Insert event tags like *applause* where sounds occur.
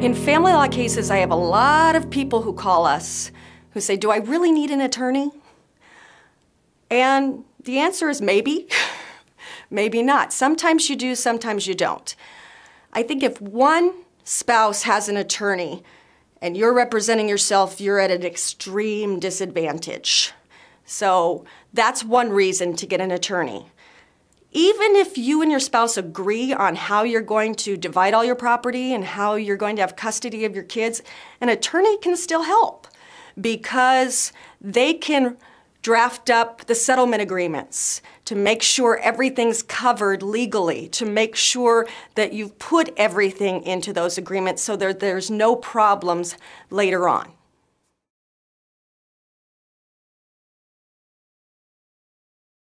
In family law cases, I have a lot of people who call us who say, Do I really need an attorney? And the answer is maybe, *laughs* maybe not. Sometimes you do, sometimes you don't. I think if one spouse has an attorney and you're representing yourself, you're at an extreme disadvantage. So that's one reason to get an attorney. Even if you and your spouse agree on how you're going to divide all your property and how you're going to have custody of your kids, an attorney can still help because they can draft up the settlement agreements to make sure everything's covered legally, to make sure that you've put everything into those agreements so that there's no problems later on.